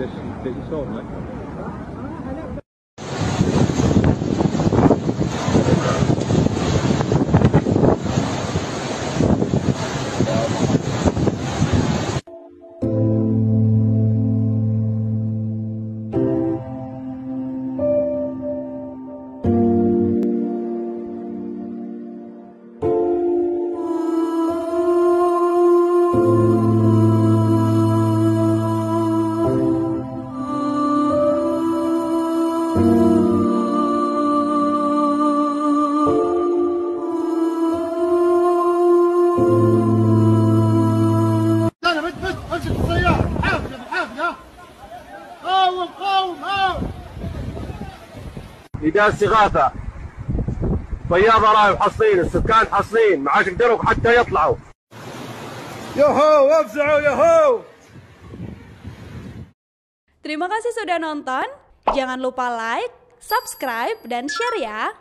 Oh, but it's, it's sold, نداء استغاثة فياض رايح حصين السكان حصين معاك الدرك حتى يطلعوا يوهو افزعوا يوهو Terima kasih sudah nonton. Jangan lupa like, subscribe, dan share ya.